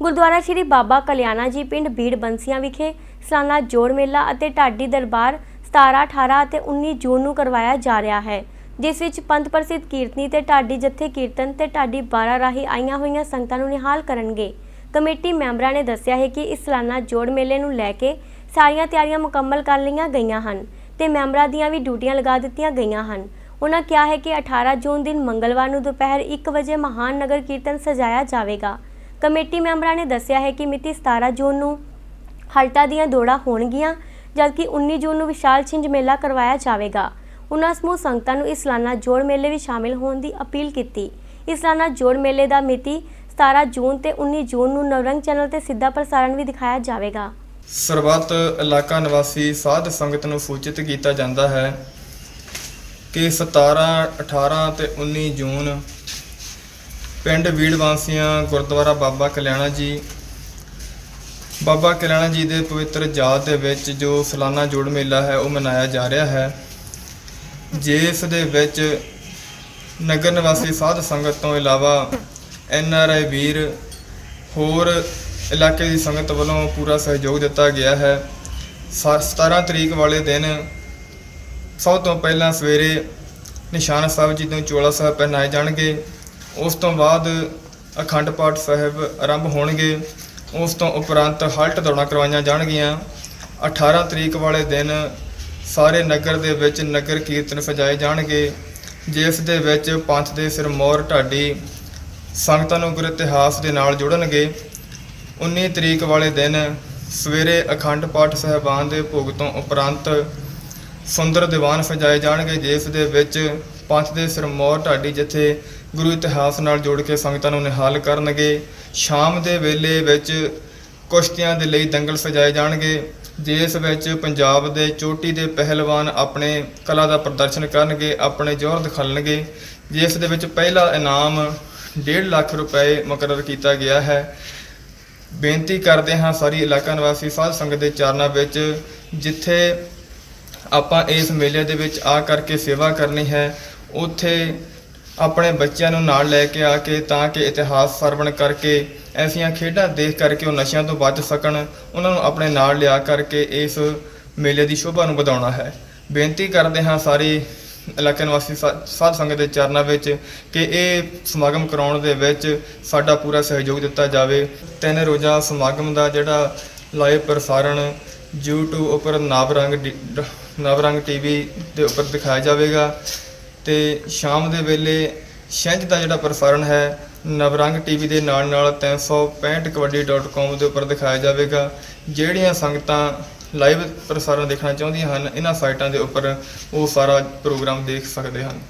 ਗੁਰਦੁਆਰਾ ਸ਼੍ਰੀ ਬਾਬਾ ਕਲਿਆਣਾ ਜੀ ਪਿੰਡ ਬੀੜ ਬੰਸੀਆਂ ਵਿਖੇ ਸਾਲਾਨਾ ਜੋੜ ਮੇਲਾ ਅਤੇ ਢਾਡੀ ਦਰਬਾਰ 17 18 ਅਤੇ 19 ਜੂਨ ਨੂੰ ਕਰਵਾਇਆ ਜਾ ਰਿਹਾ ਹੈ, ਜਿਸ ਵਿੱਚ ਪੰਥ ਪ੍ਰਸਿੱਧ ਕੀਰਤਨੀ ਤੇ ਢਾਡੀ ਜਥੇ ਕੀਰਤਨ ਤੇ ਢਾਡੀ 12 ਰਾਹੀਂ ਆਈਆਂ ਹੋਈਆਂ ਸੰਗਤਾਂ ਨੂੰ ਨਿਹਾਲ ਕਰਨਗੇ। ਕਮੇਟੀ ਮੈਂਬਰਾਂ ਨੇ ਦੱਸਿਆ ਹੈ ਕਿ ਇਸ ਸਾਲਾਨਾ ਜੋੜ ਮੇਲੇ ਨੂੰ ਲੈ ਕੇ ਸਾਰੀਆਂ ਤਿਆਰੀਆਂ ਮੁਕੰਮਲ ਕਰ ਲਈਆਂ ਗਈਆਂ ਹਨ ਤੇ ਮੈਂਬਰਾਂ ਦੀਆਂ ਵੀ ਡਿਊਟੀਆਂ ਲਗਾ ਦਿੱਤੀਆਂ ਗਈਆਂ ਹਨ। ਉਹਨਾਂ ਕਿਹਾ ਹੈ ਕਿ 18 ਜੂਨ ਦਿਨ ਮੰਗਲਵਾਰ ਨੂੰ ਦੁਪਹਿਰ 1 ਵਜੇ ਮਹਾਨ ਨਗਰ ਕੀਰਤਨ ਸਜਾਇਆ ਜਾਵੇਗਾ। ਕਮੇਟੀ ਮੈਂਬਰਾਂ ਨੇ ਦੱਸਿਆ ਹੈ ਕਿ ਮਿਤੀ 17 ਜੂਨ ਨੂੰ ਹਲਟਾ ਦੀਆਂ ਦੌੜਾਂ ਹੋਣਗੀਆਂ, ਜਦਕਿ 19 ਜੂਨ ਨੂੰ ਵਿਸ਼ਾਲ ਛਿੰਝ ਮੇਲਾ ਕਰਵਾਇਆ ਜਾਵੇਗਾ। ਉਹਨਾਂ ਸਮੂਹ ਸੰਗਤਾਂ ਨੂੰ ਇਸ ਸਾਲਾਨਾ ਜੋੜ ਮੇਲੇ ਵਿੱਚ ਸ਼ਾਮਿਲ ਹੋਣ ਦੀ ਅਪੀਲ ਕੀਤੀ। ਇਸ ਸਾਲਾਨਾ ਜੋੜ ਮੇਲੇ ਦਾ ਮਿਤੀ 17 ਜੂਨ ਤੇ 19 ਜੂਨ ਨੂੰ ਨਵਰੰਗ ਚੈਨਲ ਤੇ ਸਿੱਧਾ ਪ੍ਰਸਾਰਣ ਵੀ ਦਿਖਾਇਆ ਜਾਵੇਗਾ। ਸਰਬੱਤ ਇਲਾਕਾ ਨਿਵਾਸੀ ਸਾਧ ਸੰਗਤ ਨੂੰ ਸੂਚਿਤ ਕੀਤਾ ਜਾਂਦਾ ਹੈ ਕਿ 17 18 ਤੇ 19 ਜੂਨ ਪਿੰਡ ਵੀੜਵਾਸੀਆਂ ਗੁਰਦੁਆਰਾ ਬਾਬਾ ਕਲਿਆਣਾ ਜੀ। ਬਾਬਾ ਕਲਿਆਣਾ ਜੀ ਦੇ ਪਵਿੱਤਰ ਜਾਤ ਦੇ ਵਿੱਚ ਜੋ ਸਾਲਾਨਾ ਜੋੜ ਮੇਲਾ ਹੈ, ਉਹ ਮਨਾਇਆ ਜਾ ਰਿਹਾ ਹੈ। ਜਿਸ ਦੇ ਵਿੱਚ ਨਗਰ ਨਿਵਾਸੀ ਸਾਧ ਸੰਗਤ ਤੋਂ ਇਲਾਵਾ ਐਨ ਆਰ ਆਈ ਵੀਰ ਹੋਰ ਇਲਾਕੇ ਦੀ ਸੰਗਤ ਵੱਲੋਂ ਪੂਰਾ ਸਹਿਯੋਗ ਦਿੱਤਾ ਗਿਆ ਹੈ। ਸਾ- 17 ਤਰੀਕ ਵਾਲੇ ਦਿਨ ਸਭ ਤੋਂ ਪਹਿਲਾਂ ਸਵੇਰੇ ਨਿਸ਼ਾਨ ਸਾਹਿਬ ਜੀ ਤੋਂ ਚੋਲਾ ਸਾਹਿਬ ਪਹਿਨਾਏ ਜਾਣਗੇ। ਉਸ ਤੋਂ ਬਾਅਦ ਅਖੰਡ ਪਾਠ ਸਾਹਿਬ ਆਰੰਭ ਹੋਣਗੇ। ਉਸ ਤੋਂ ਉਪਰੰਤ ਹਲਟ ਦੌੜਾਂ ਕਰਵਾਈਆਂ ਜਾਣਗੀਆਂ। 18 ਤਰੀਕ ਵਾਲੇ ਦਿਨ ਸਾਰੇ ਨਗਰ ਦੇ ਵਿੱਚ ਨਗਰ ਕੀਰਤਨ ਸਜਾਏ ਜਾਣਗੇ। ਜਿਸ ਦੇ ਵਿੱਚ ਪੰਥ ਦੇ ਸਿਰਮੌਰ ਢਾਡੀ ਸੰਗਤਾਂ ਨੂੰ ਗੁਰ ਇਤਿਹਾਸ ਦੇ ਨਾਲ ਜੋੜਨਗੇ। 19 ਤਰੀਕ ਵਾਲੇ ਦਿਨ ਸਵੇਰੇ ਅਖੰਡ ਪਾਠ ਸਹਿਬਾਨ ਦੇ ਭੋਗ ਤੋਂ ਉਪਰੰਤ ਸੁੰਦਰ ਦੀਵਾਨ ਸਜਾਏ ਜਾਣਗੇ। ਜਿਸ ਦੇ ਵਿੱਚ ਪੰਥ ਦੇ ਸਿਰਮੌਰ ਢਾਡੀ ਜਿੱਥੇ ਗੁਰੂ ਇਤਿਹਾਸ ਨਾਲ ਜੋੜ ਕੇ ਸੰਗਤਾਂ ਨੂੰ ਨਿਹਾਲ ਕਰਨਗੇ। ਸ਼ਾਮ ਦੇ ਵੇਲੇ ਵਿੱਚ ਕੁਸ਼ਤੀਆਂ ਦੇ ਲਈ ਦੰਗਲ ਸਜਾਏ ਜਾਣਗੇ। ਜਿਸ ਵਿੱਚ ਪੰਜਾਬ ਦੇ ਚੋਟੀ ਦੇ ਪਹਿਲਵਾਨ ਆਪਣੇ ਕਲਾ ਦਾ ਪ੍ਰਦਰਸ਼ਨ ਕਰਨਗੇ, ਆਪਣੇ ਜ਼ੋਰ ਦਿਖਾਲਣਗੇ। ਜਿਸ ਦੇ ਵਿੱਚ ਪਹਿਲਾ ਇਨਾਮ 1.5 ਲੱਖ ਰੁਪਏ ਮੁਕਰਰ ਕੀਤਾ ਗਿਆ ਹੈ। ਬੇਨਤੀ ਕਰਦੇ ਹਾਂ ਸਾਰੀ ਇਲਾਕਾ ਨਿਵਾਸੀ ਸਾਧ ਸੰਗਤ ਦੇ ਚਰਨਾਂ ਵਿੱਚ, ਜਿੱਥੇ ਆਪਾਂ ਇਸ ਮੇਲੇ ਦੇ ਵਿੱਚ ਆ ਕਰਕੇ ਸੇਵਾ ਕਰਨੀ ਹੈ, ਉੱਥੇ ਆਪਣੇ ਬੱਚਿਆਂ ਨੂੰ ਨਾਲ ਲੈ ਕੇ ਆ ਕੇ ਤਾਂ ਕਿ ਇਤਿਹਾਸ ਸਰਵਣ ਕਰਕੇ, ਐਸੀਆਂ ਖੇਡਾਂ ਦੇਖ ਕਰਕੇ ਉਹ ਨਸ਼ਿਆਂ ਤੋਂ ਬਚ ਸਕਣ, ਉਹਨਾਂ ਨੂੰ ਆਪਣੇ ਨਾਲ ਲਿਆ ਕਰਕੇ ਇਸ ਮੇਲੇ ਦੀ ਸ਼ੋਭਾ ਨੂੰ ਵਧਾਉਣਾ ਹੈ। ਬੇਨਤੀ ਕਰਦੇ ਹਾਂ ਸਾਰੀ ਇਲਾਕੇ ਨਿਵਾਸੀ ਸਾ- ਸਾਧ ਸੰਗਤ ਦੇ ਚਰਨਾਂ ਵਿੱਚ ਕਿ ਇਹ ਸਮਾਗਮ ਕਰਾਉਣ ਦੇ ਵਿੱਚ ਸਾਡਾ ਪੂਰਾ ਸਹਿਯੋਗ ਦਿੱਤਾ ਜਾਵੇ। ਤਿੰਨ ਰੋਜ਼ਾ ਸਮਾਗਮ ਦਾ ਜਿਹੜਾ ਲਾਈਵ ਪ੍ਰਸਾਰਣ YouTube ਉੱਪਰ ਨਵਰੰਗ ਡੀ- ਡ- ਨਵਰੰਗ ਟੀਵੀ ਦੇ ਉੱਪਰ ਦਿਖਾਇਆ ਜਾਵੇਗਾ। ਤੇ ਸ਼ਾਮ ਦੇ ਵੇਲੇ ਛਿੰਝ ਦਾ ਜਿਹੜਾ ਪ੍ਰਸਾਰਣ ਹੈ, ਨਵਰੰਗ ਟੀਵੀ ਦੇ ਨਾਲ ਨਾਲ 365kabaddi.com ਦੇ ਉੱਪਰ ਦਿਖਾਇਆ ਜਾਵੇਗਾ। ਜਿਹੜੀਆਂ ਸੰਗਤਾਂ ਲਾਈਵ ਪ੍ਰਸਾਰਣ ਦੇਖਣਾ ਚਾਹੁੰਦੀਆਂ ਹਨ, ਇਹਨਾਂ ਸਾਈਟਾਂ ਦੇ ਉੱਪਰ ਉਹ ਸਾਰਾ ਪ੍ਰੋਗਰਾਮ ਦੇਖ ਸਕਦੇ ਹਨ।